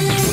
Yes.